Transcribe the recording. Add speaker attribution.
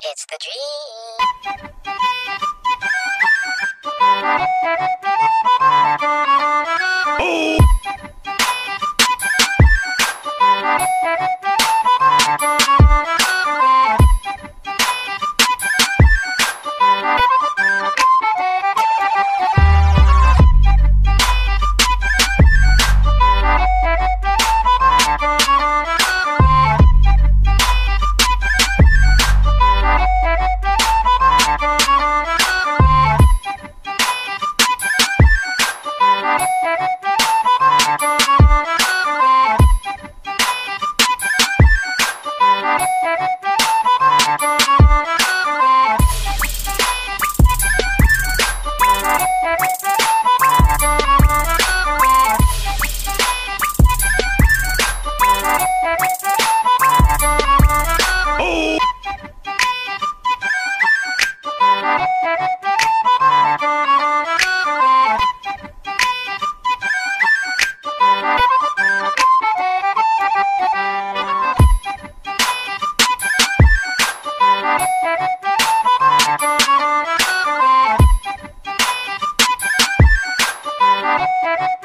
Speaker 1: It's the dream.
Speaker 2: Thank you.
Speaker 3: Ha ha ha!